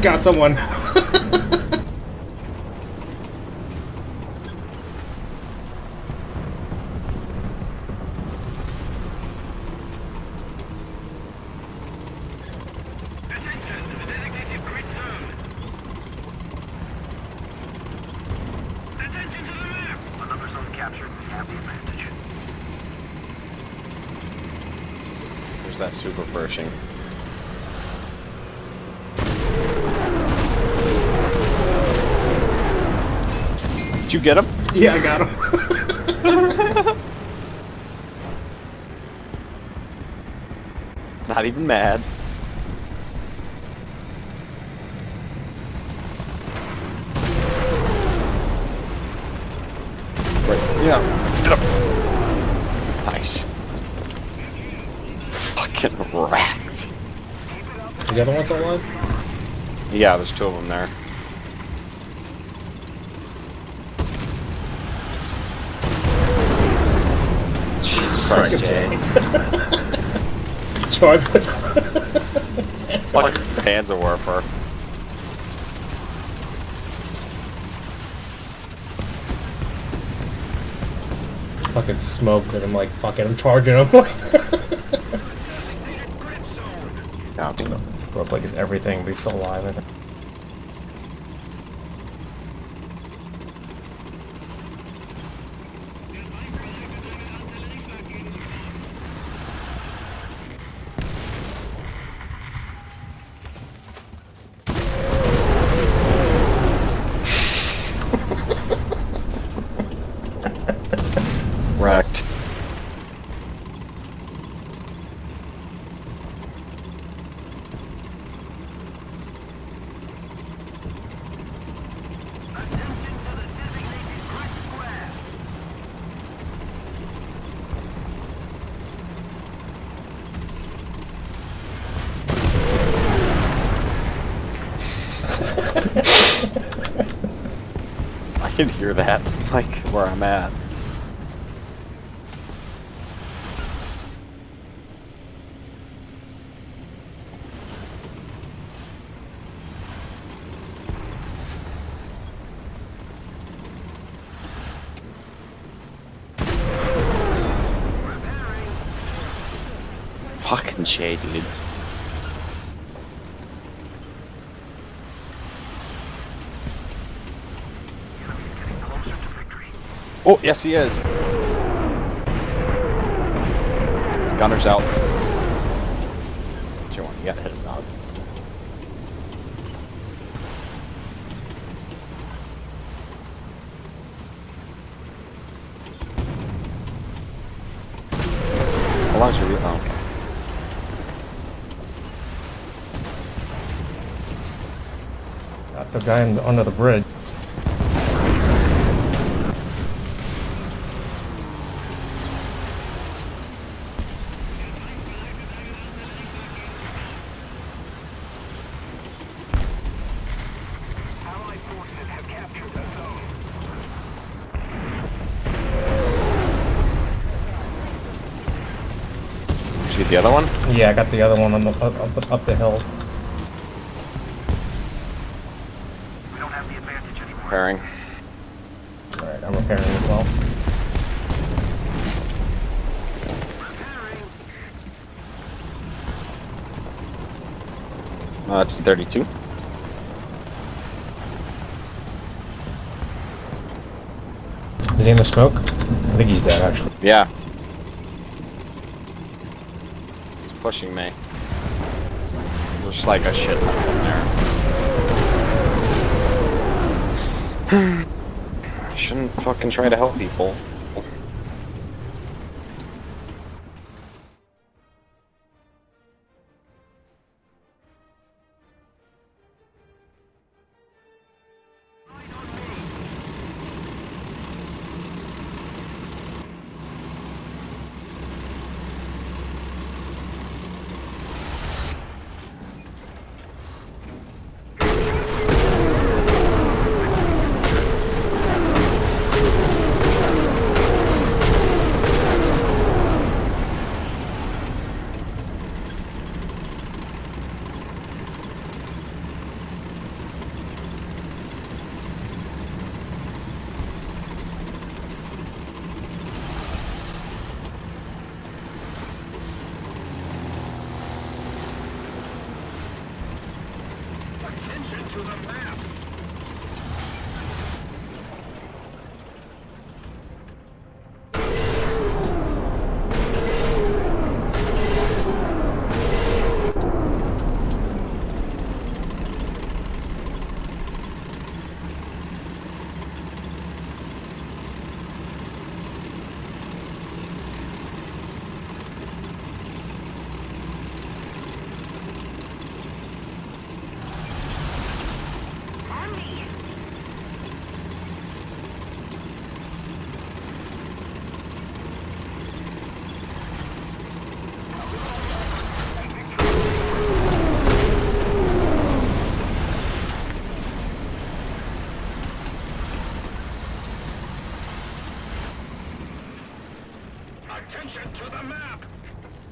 Got someone. There's that super Pershing. Did you get him? yeah, I got him. Not even mad. Right, yeah. Get him. Nice. Fucking wrecked. the other one still alive? Yeah, there's two of them there. Jesus Christ, Charge with Fucking Panzerwerfer. fucking smoked and I'm like, fucking, I'm charging him. Yeah. Broke like it's everything, but he's still alive, I think. Can hear that, like, where I'm at. Fucking Shay, dude. Oh, yes he is. His gunner's out. What you gotta hit him, dog. How long's your reload? Oh, okay. Got the guy the, under the bridge. Allied forces have captured the zone. Did you get the other one? Yeah, I got the other one on the, up, up, the, up the hill. We don't have the advantage anymore. Repairing. Alright, I'm repairing as well. Repairing. Uh, it's 32. Is he in the smoke? I think he's dead, actually. Yeah. He's pushing me. There's like a shit ton there. I shouldn't fucking try to help people.